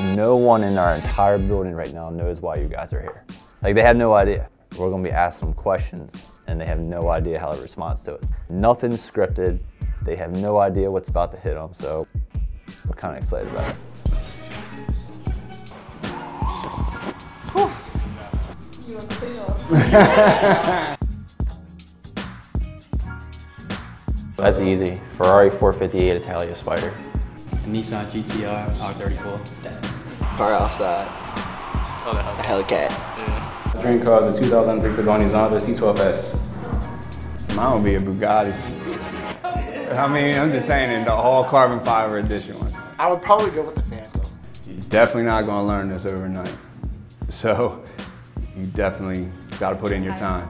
No one in our entire building right now knows why you guys are here. Like they have no idea. We're gonna be asked some questions and they have no idea how to respond to it. Nothing scripted. They have no idea what's about to hit them, so we're kind of excited about it. That's easy. Ferrari 458 Italia Spider. Nissan GTR R34. Car outside. Oh, the A hell. Hellcat. Yeah. Dream car is a 2003 Pagani Zonda C12S. Mine would be a Bugatti. I mean, I'm just saying in the all carbon fiber edition one. I would probably go with the Phantom. You're definitely not gonna learn this overnight. So you definitely gotta put in your time.